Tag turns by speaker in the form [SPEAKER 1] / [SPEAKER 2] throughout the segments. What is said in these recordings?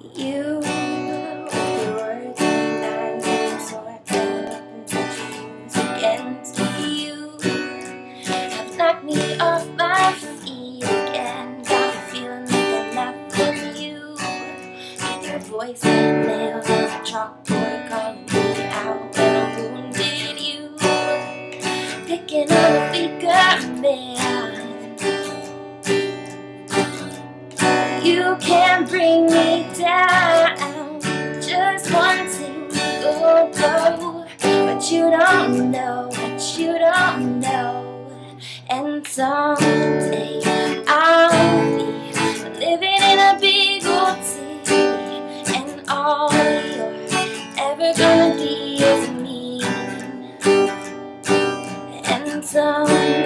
[SPEAKER 1] You, your words and weapons that you have knocked me off my feet again. Got feeling I'm not for you. With your voice and nails the chalkboard calling me out when I wounded you. Picking on a weaker man. You can bring me down just one single blow. But you don't know, but you don't know. And someday I'll be living in a big old city, and all you're ever gonna be is me. And someday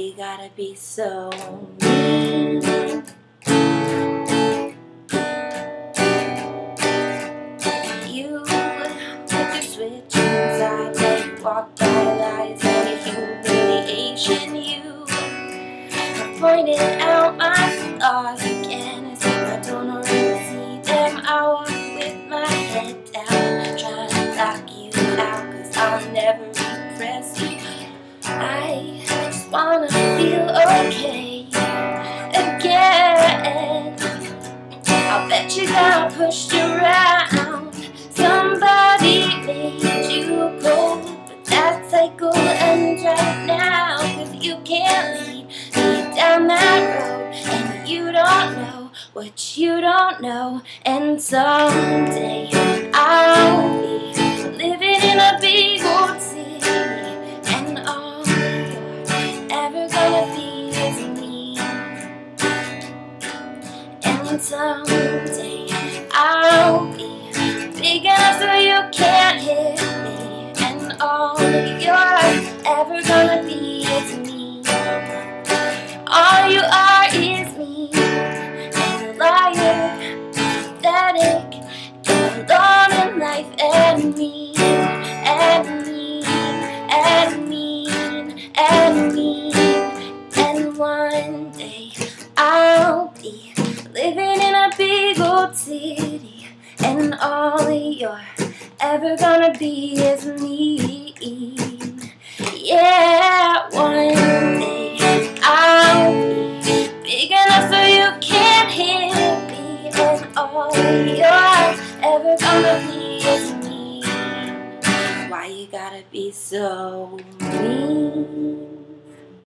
[SPEAKER 1] you gotta be so mean? You put your switch inside when you walk by lies and humiliation. You have pointed out my flaws I'll you got pushed around. Somebody made you cold, but that cycle ends right now. Cause you can't lead me down that road, and you don't know what you don't know. And someday And someday I'll be big enough so you can't hit me. And all you're ever gonna be is me. All you are is me. And a liar, pathetic, and alone in life, and mean, and mean, and mean, and mean. And one day I'll be living in a big old city, and all you're ever gonna be is me. Yeah, one day I'll be big enough so you can't hit me, and all you're ever gonna be is me. Why you gotta be so mean?